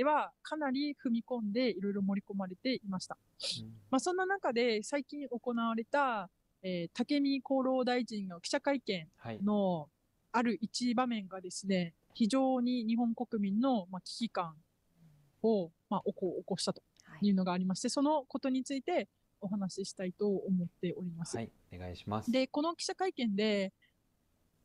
てはかなり踏み込んでいろいろ盛り込まれていました。まあそんな中で最近行われた、えー、竹見厚労大臣の記者会見のある一場面がですね、非常に日本国民の、まあ、危機感を、まあ、起こ、起こしたというのがありまして、はい、そのことについてお話ししたいと思っております。はい、お願いします。で、この記者会見で、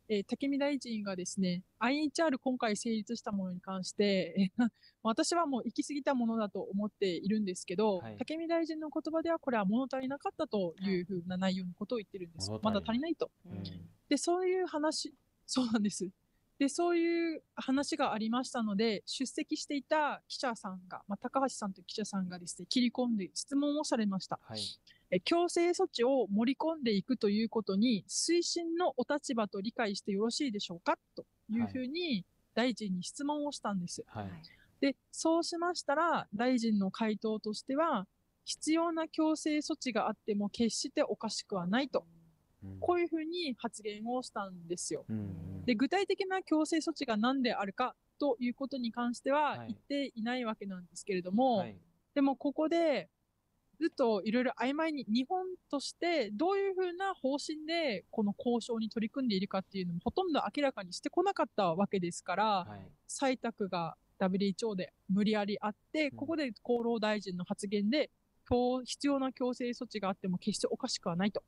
えー、竹見大臣がですね、IHR 今回成立したものに関して、えー、私はもう行き過ぎたものだと思っているんですけど、はい、竹見大臣の言葉ではこれは物足りなかったというふうな内容のことを言ってるんです。まだ足りないと、うん。で、そういう話、そうなんです。で、そういう話がありましたので、出席していた記者さんが、まあ、高橋さんという記者さんがですね、切り込んで質問をされました。はい。え強制措置を盛り込んでいくということに、推進のお立場と理解してよろしいでしょうかというふうに、大臣に質問をしたんです。はい。で、そうしましたら、大臣の回答としては、必要な強制措置があっても決しておかしくはないと。こういうふうに発言をしたんですよ。で、具体的な強制措置が何であるかということに関しては言っていないわけなんですけれども、はい、でもここでずっといろいろ曖昧に日本としてどういうふうな方針でこの交渉に取り組んでいるかっていうのもほとんど明らかにしてこなかったわけですから、はい、採択が WHO で無理やりあって、ここで厚労大臣の発言で、必要な強制措置があっても決しておかしくはないと。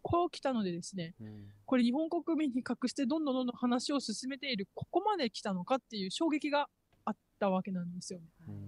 こう来たのでですね、うん、これ日本国民に隠してどんどんどんどん話を進めている、ここまで来たのかっていう衝撃があったわけなんですよね。うん、